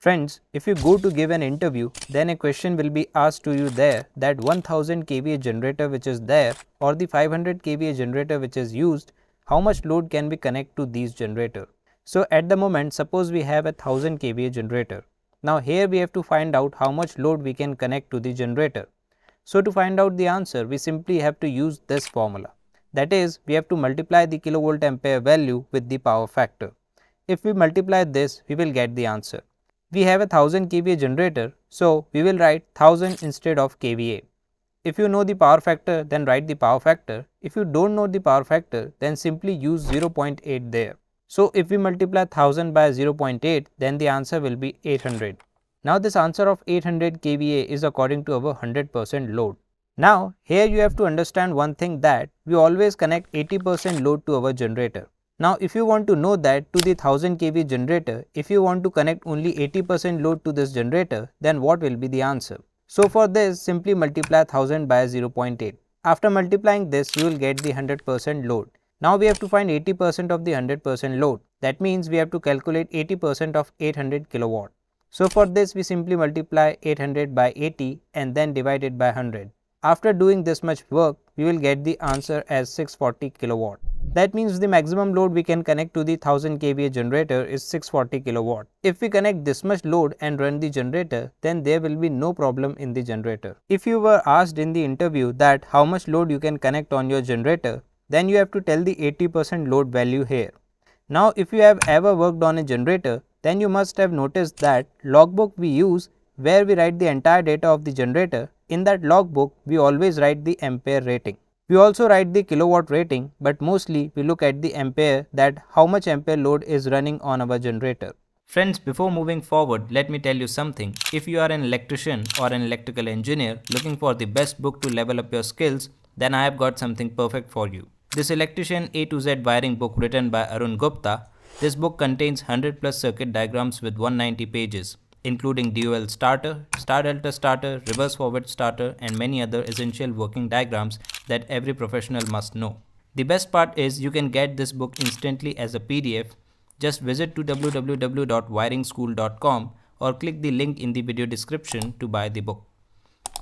Friends, if you go to give an interview, then a question will be asked to you there that 1000 kVA generator which is there or the 500 kVA generator which is used, how much load can we connect to these generator? So at the moment, suppose we have a 1000 kVA generator. Now here we have to find out how much load we can connect to the generator. So to find out the answer, we simply have to use this formula. That is, we have to multiply the kilovolt ampere value with the power factor. If we multiply this, we will get the answer we have a 1000 kVA generator, so we will write 1000 instead of kVA. If you know the power factor, then write the power factor. If you don't know the power factor, then simply use 0.8 there. So if we multiply 1000 by 0.8, then the answer will be 800. Now this answer of 800 kVA is according to our 100% load. Now here you have to understand one thing that we always connect 80% load to our generator. Now if you want to know that to the 1000 kV generator, if you want to connect only 80% load to this generator, then what will be the answer? So for this simply multiply 1000 by 0.8. After multiplying this you will get the 100% load. Now we have to find 80% of the 100% load. That means we have to calculate 80% of 800 kilowatt. So for this we simply multiply 800 by 80 and then divide it by 100. After doing this much work, we will get the answer as 640 kilowatt. That means the maximum load we can connect to the 1000 kVA generator is 640 kilowatt. If we connect this much load and run the generator, then there will be no problem in the generator. If you were asked in the interview that how much load you can connect on your generator, then you have to tell the 80% load value here. Now if you have ever worked on a generator, then you must have noticed that logbook we use where we write the entire data of the generator. In that logbook, we always write the ampere rating. We also write the kilowatt rating, but mostly we look at the ampere that how much ampere load is running on our generator. Friends, before moving forward, let me tell you something. If you are an electrician or an electrical engineer looking for the best book to level up your skills, then I have got something perfect for you. This Electrician A to Z wiring book written by Arun Gupta. This book contains 100 plus circuit diagrams with 190 pages including DOL starter, star delta starter, reverse forward starter and many other essential working diagrams that every professional must know. The best part is you can get this book instantly as a PDF. Just visit to www.wiringschool.com or click the link in the video description to buy the book.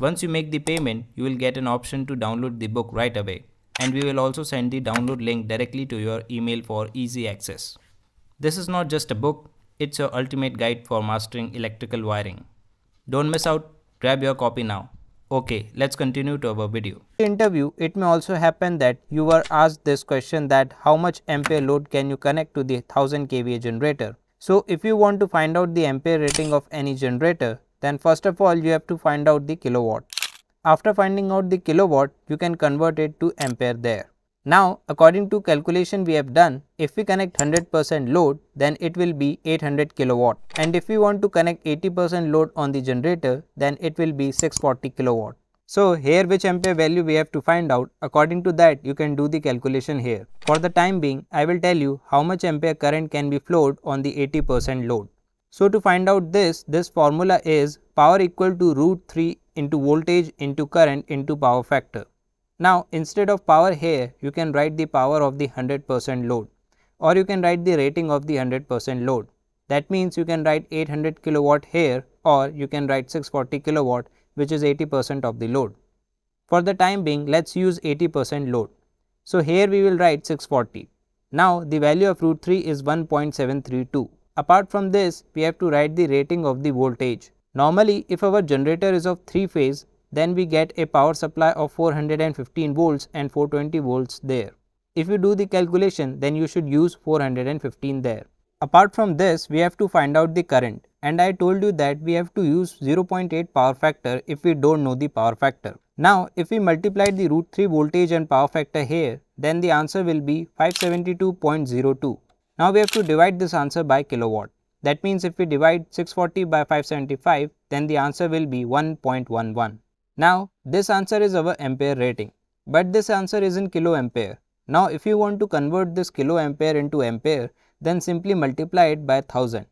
Once you make the payment, you will get an option to download the book right away and we will also send the download link directly to your email for easy access. This is not just a book, it's your ultimate guide for mastering electrical wiring. Don't miss out, grab your copy now. Okay, let's continue to our video. In interview, it may also happen that you were asked this question that how much ampere load can you connect to the 1000 kVA generator. So if you want to find out the ampere rating of any generator, then first of all you have to find out the kilowatt. After finding out the kilowatt, you can convert it to ampere there. Now, according to calculation we have done, if we connect 100% load, then it will be 800 kilowatt. And if we want to connect 80% load on the generator, then it will be 640 kilowatt. So here which ampere value we have to find out, according to that you can do the calculation here. For the time being, I will tell you how much ampere current can be flowed on the 80% load. So to find out this, this formula is power equal to root 3 into voltage into current into power factor. Now instead of power here you can write the power of the 100% load or you can write the rating of the 100% load. That means you can write 800 kilowatt here or you can write 640 kilowatt which is 80% of the load. For the time being let us use 80% load. So here we will write 640. Now the value of root 3 is 1.732. Apart from this we have to write the rating of the voltage. Normally if our generator is of 3 phase then we get a power supply of 415 volts and 420 volts there. If you do the calculation then you should use 415 there. Apart from this we have to find out the current and I told you that we have to use 0.8 power factor if we don't know the power factor. Now if we multiply the root 3 voltage and power factor here then the answer will be 572.02. Now we have to divide this answer by kilowatt. That means if we divide 640 by 575 then the answer will be 1.11. Now this answer is our ampere rating, but this answer is in kilo ampere. Now if you want to convert this kilo ampere into ampere, then simply multiply it by 1000.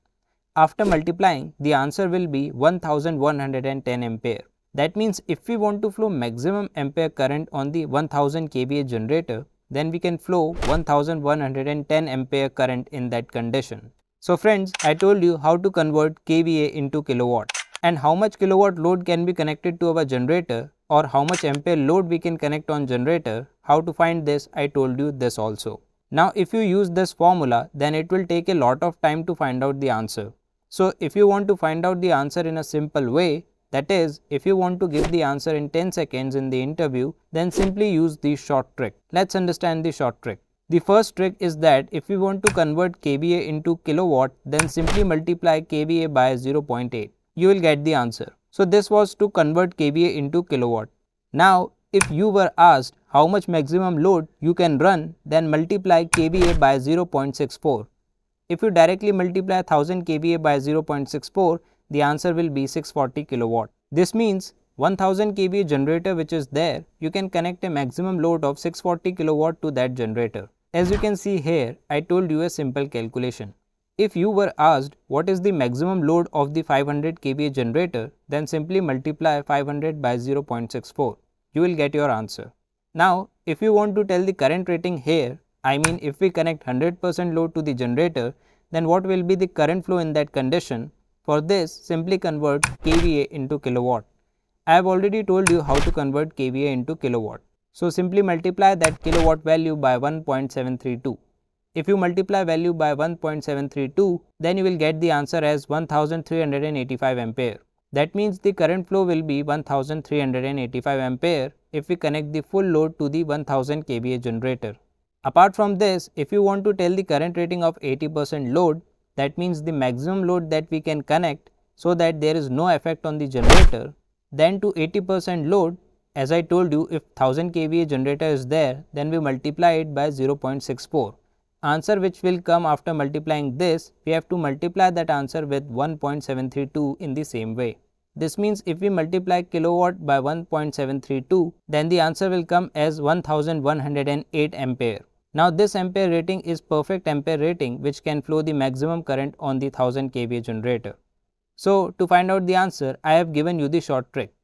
After multiplying, the answer will be 1110 ampere. That means if we want to flow maximum ampere current on the 1000 kVA generator, then we can flow 1110 ampere current in that condition. So friends, I told you how to convert kVA into kilowatt and how much kilowatt load can be connected to our generator or how much ampere load we can connect on generator. How to find this I told you this also. Now if you use this formula then it will take a lot of time to find out the answer. So if you want to find out the answer in a simple way that is if you want to give the answer in 10 seconds in the interview then simply use the short trick. Let's understand the short trick. The first trick is that if we want to convert kVA into kilowatt then simply multiply kVA by 0.8. You will get the answer. So this was to convert kVA into kilowatt. Now if you were asked how much maximum load you can run then multiply kVA by 0.64. If you directly multiply 1000 kVA by 0.64 the answer will be 640 kilowatt. This means 1000 kVA generator which is there, you can connect a maximum load of 640 kilowatt to that generator. As you can see here, I told you a simple calculation. If you were asked what is the maximum load of the 500 kVA generator, then simply multiply 500 by 0.64. You will get your answer. Now, if you want to tell the current rating here, I mean if we connect 100% load to the generator, then what will be the current flow in that condition? For this, simply convert kVA into kilowatt. I have already told you how to convert kVA into kilowatt. So simply multiply that kilowatt value by 1.732. If you multiply value by 1.732, then you will get the answer as 1385 ampere. That means the current flow will be 1385 ampere if we connect the full load to the 1000 kVA generator. Apart from this, if you want to tell the current rating of 80% load, that means the maximum load that we can connect so that there is no effect on the generator, then to 80% load as I told you if 1000 kVA generator is there then we multiply it by 0.64. Answer which will come after multiplying this we have to multiply that answer with 1.732 in the same way. This means if we multiply kilowatt by 1.732 then the answer will come as 1108 ampere. Now this ampere rating is perfect ampere rating which can flow the maximum current on the 1000 kVA generator. So to find out the answer I have given you the short trick.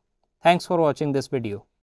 Thanks for watching this video.